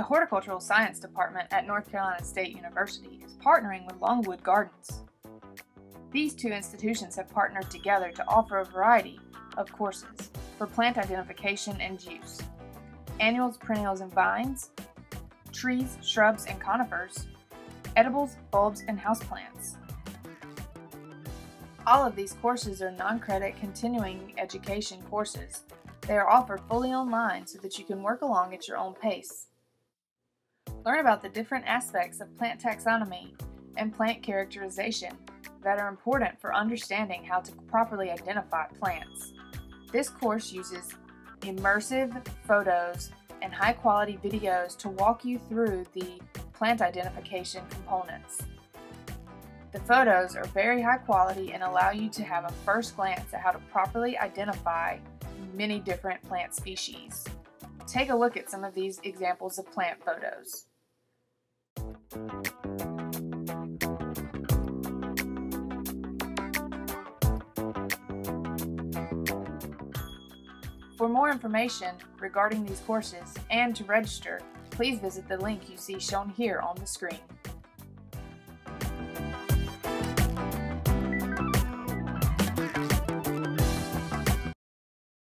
The Horticultural Science Department at North Carolina State University is partnering with Longwood Gardens. These two institutions have partnered together to offer a variety of courses for plant identification and use. Annuals, perennials, and vines, trees, shrubs, and conifers, edibles, bulbs, and houseplants. All of these courses are non-credit continuing education courses. They are offered fully online so that you can work along at your own pace. Learn about the different aspects of plant taxonomy and plant characterization that are important for understanding how to properly identify plants. This course uses immersive photos and high quality videos to walk you through the plant identification components. The photos are very high quality and allow you to have a first glance at how to properly identify many different plant species. Take a look at some of these examples of plant photos. For more information regarding these courses and to register, please visit the link you see shown here on the screen.